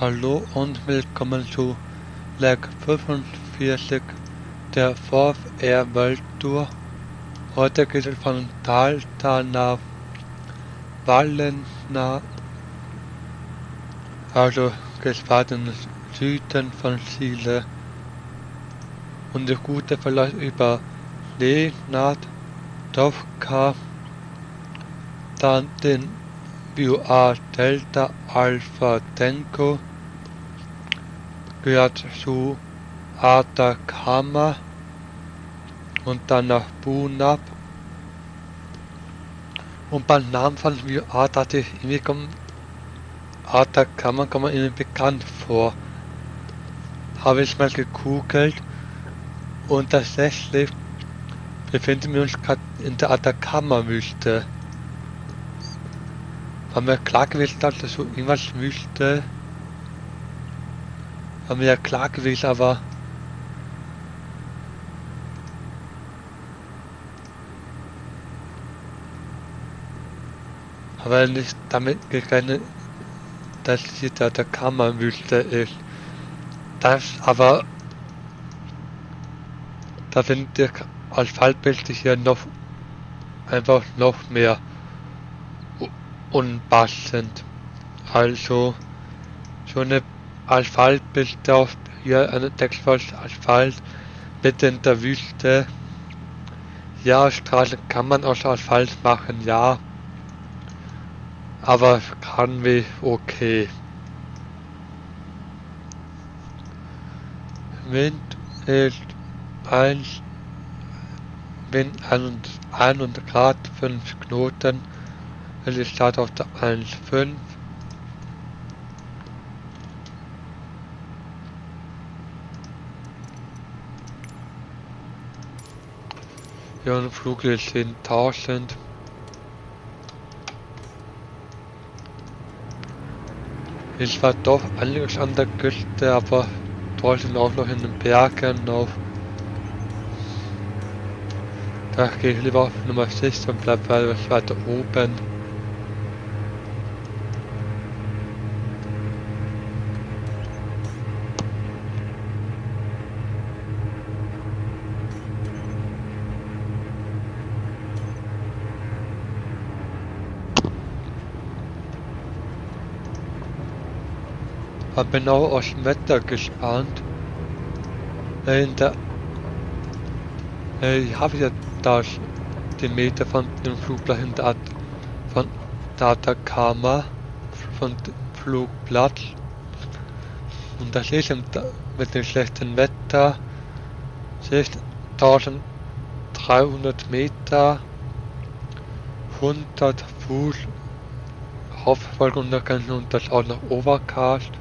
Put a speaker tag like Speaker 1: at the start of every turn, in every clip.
Speaker 1: Hallo und willkommen zu Leg 45 der Fourth Air World Tour. Heute geht es von Talta nach Vallenna, also geht in den Süden von Chile. Und die Route verläuft über Lenat, Dovka, dann den BUA Delta Alpha Tango gehört zu Atacama und dann nach Bunab. Und beim Namen von Atacama kommt mir irgendwie bekannt vor. Habe ich mal gegoogelt und tatsächlich befinden wir uns gerade in der Atacama-Wüste. War mir klar gewesen, dass das so irgendwas Wüste. War mir ja klar gewesen, aber. Aber nicht damit gerechnet, dass hier der Atacama-Wüste ist. Das aber. Da sind die Asphaltpiste hier noch einfach noch mehr unpassend. Also so eine Asphaltpiste auf hier eine Textfeld Asphalt mitten in der Wüste. Ja, Straße kann man aus Asphalt machen, ja. Aber kann wie okay. Wind ist 1 Wind 1 Grad 5 Knoten es ist Start auf der 1.5. Ein Flug ist 10.000. Ich war doch einiges an der Küste, aber trotzdem auch noch in den Bergen auf. Da gehe ich lieber auf Nummer 6 und bleib weiter oben. Bin auch aus dem Wetter gespannt. In der ich habe ja da den Meter von dem Flugplatz in der, von Atacama, von Flugplatz. Und das ist mit dem schlechten Wetter 1300 Meter, 100 Fuß Hauptfolge und da kann das auch noch Overcast.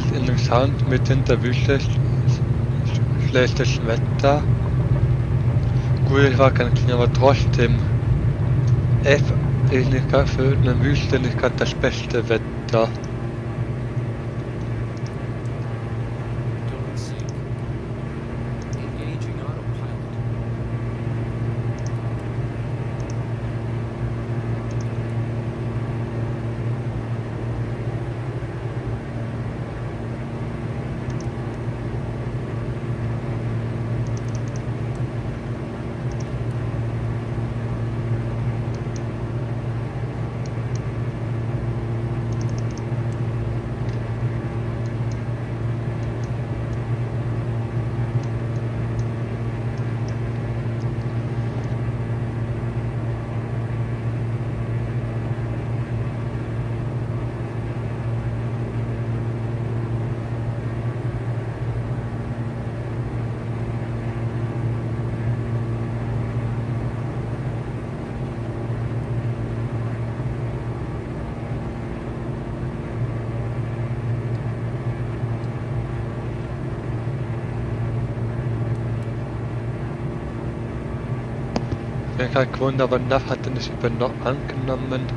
Speaker 1: Findet interessant mit der Wüste schlechtes Wetter. Gut, ich war kein Kind, aber trotzdem. F ist nicht für eine Wüste nicht gerade das beste Wetter. Gerade gewundert, aber NAV hat er nicht übernommen angenommen.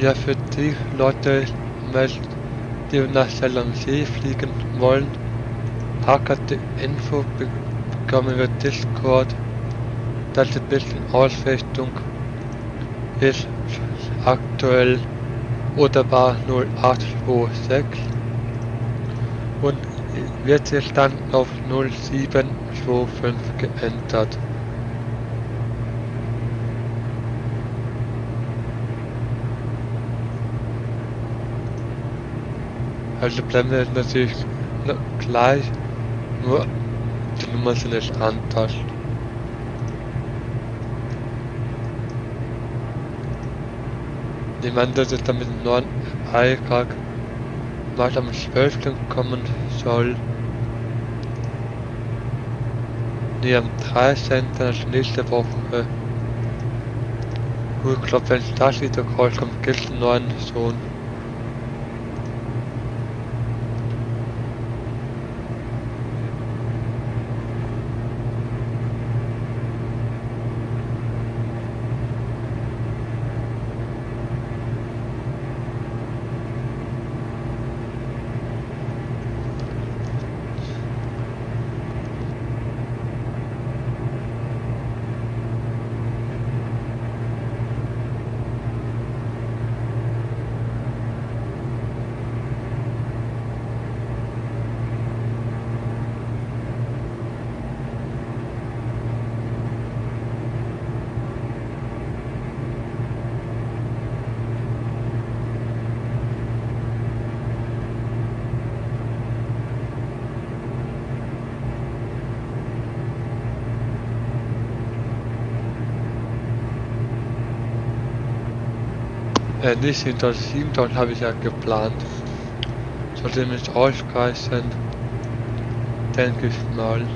Speaker 1: Ja, für die Leute, die nach See fliegen wollen, hackerte Info bekommen wir Discord, dass ein bisschen Ausrichtung ist aktuell oder war 0826 und wird sich dann auf 0725 geändert. Also bleiben wir natürlich gleich, nur die Nummer sind nicht antascht. Ich meine, dass es dann mit dem neuen Beitrag was am 12. kommen soll. Nee, am 13. also nächste Woche. Gut, ich glaube, wenn das wieder rauskommt, gibt es einen neuen Sohn. Äh, nicht hinter 7000 habe ich ja geplant. Sollte mich ausreichen. Denke ich mal.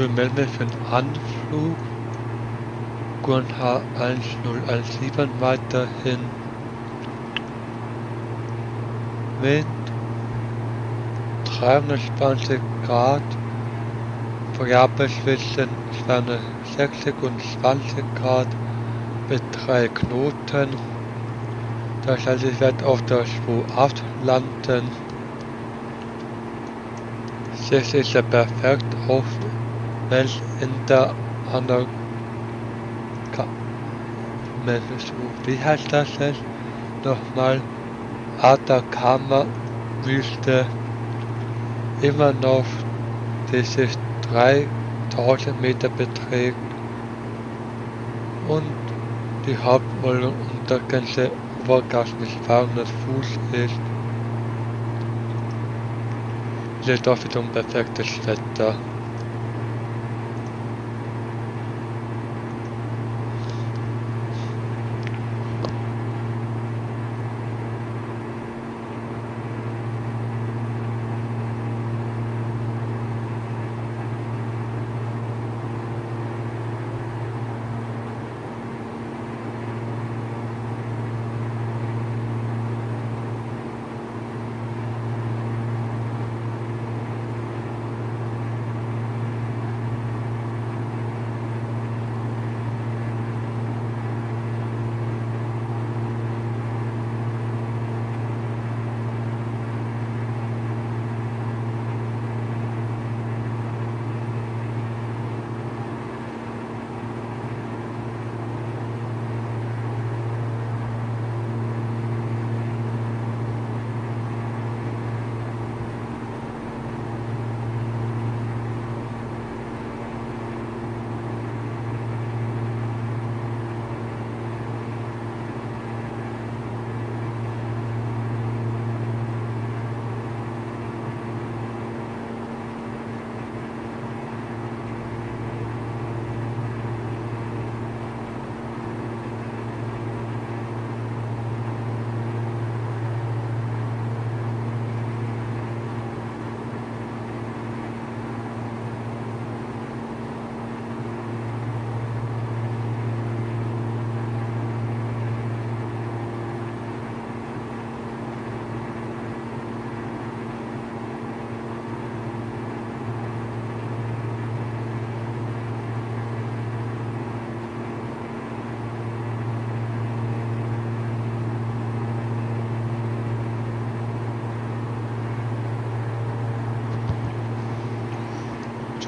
Speaker 1: Für Melme für den Anflug. Gun H1017 weiterhin. Wind 320 Grad. Variabel zwischen 260 und 20 Grad mit drei Knoten. Das heißt, ich werde auf der 2.8 landen. Das ist ja perfekt, auch wenn in der anderen wie heißt das jetzt? Nochmal Atacama Wüste immer noch diese 3000 Meter beträgt und die Hauptvolumen und der ganze Obergas mit 200 Fuß ist. Hier doch wiederum perfektes Wetter.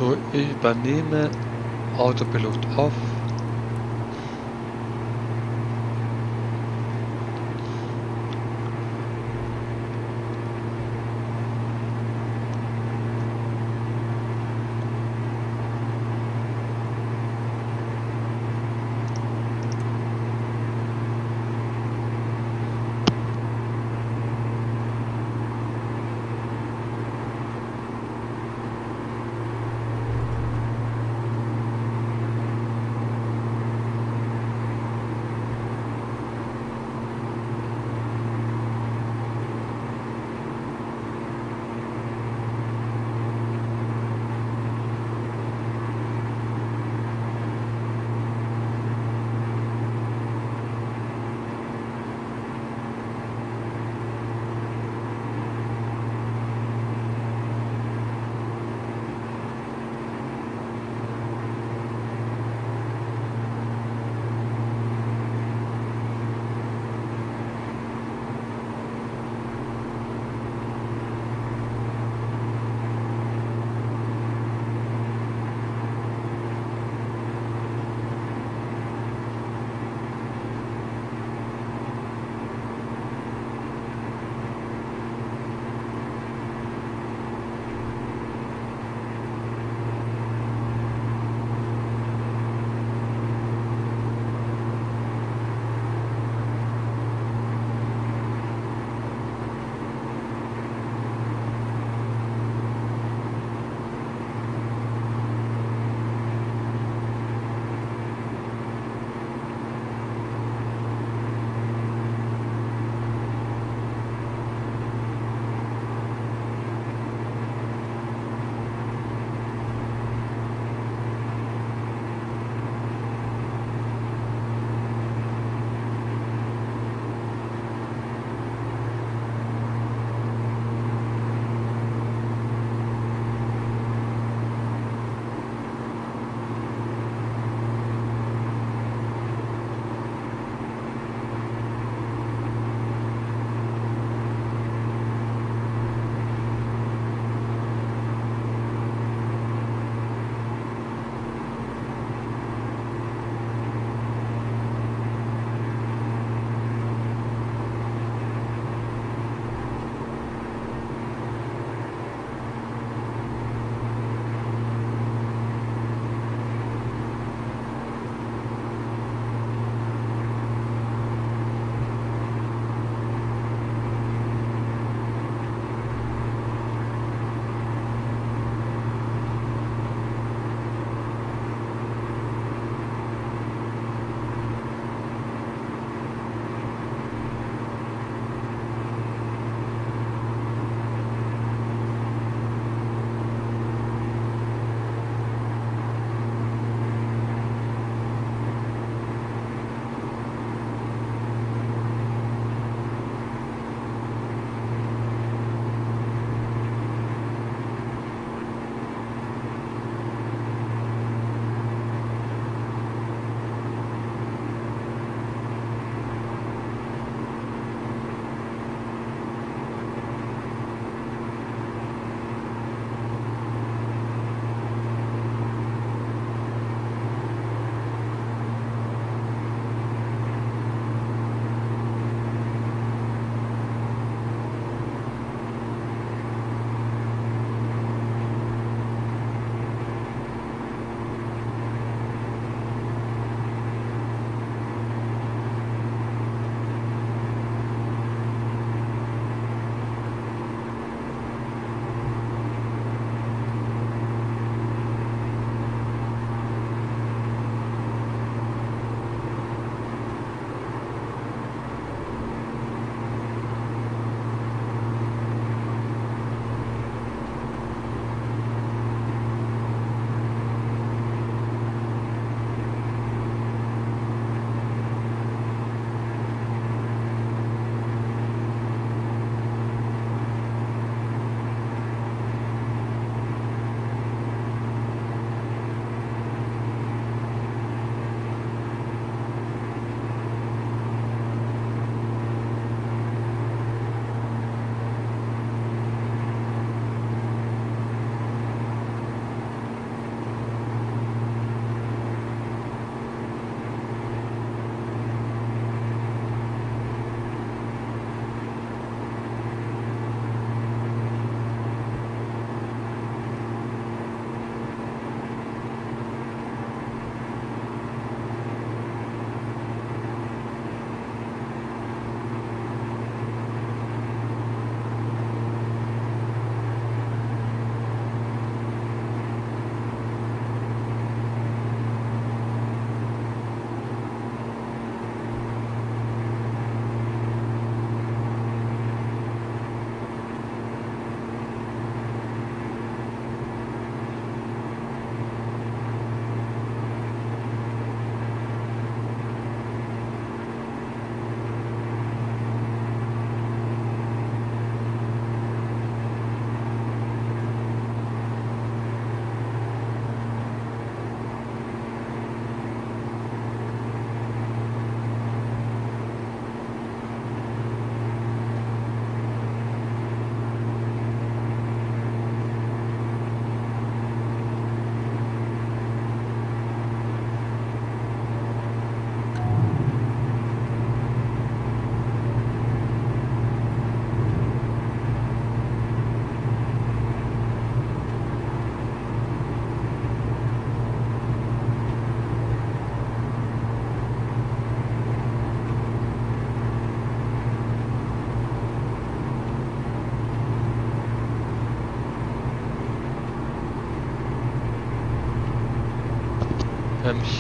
Speaker 1: So, ich übernehme Autopilot auf.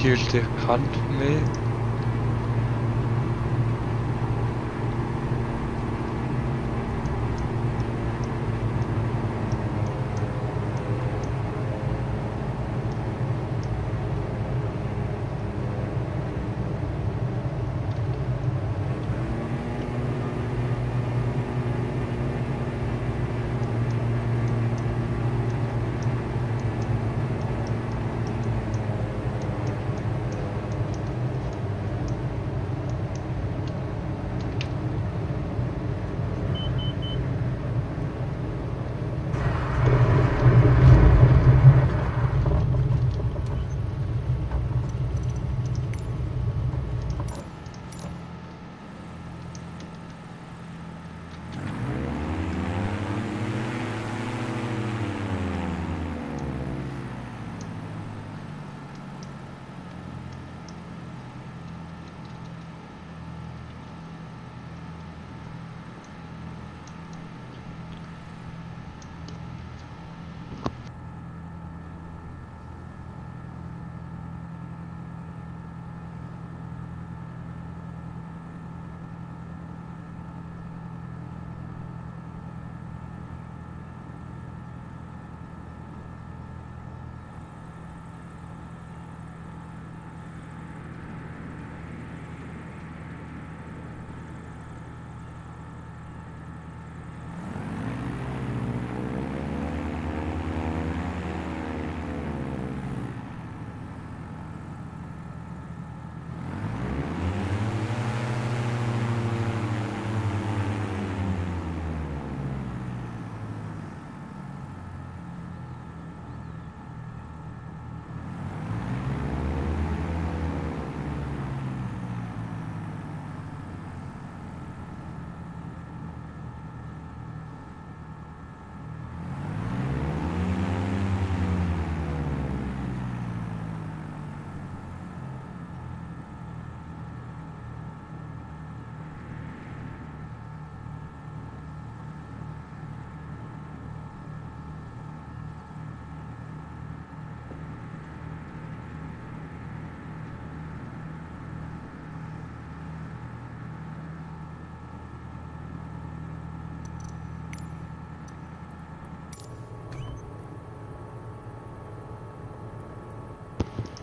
Speaker 1: Einem hier ist der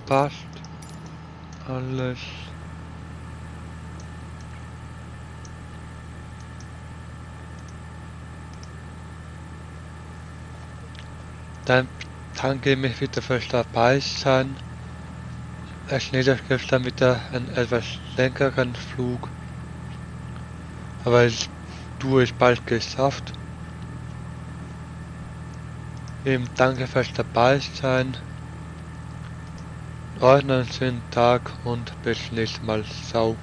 Speaker 1: passt alles. Dann danke mich wieder fürs dabei sein. Es niederschrift dann wieder einen etwas längeren Flug. Aber ich du es bald geschafft. Eben danke fürs dabei sein. Einen schönen Tag und bis nächstes Mal. Ciao.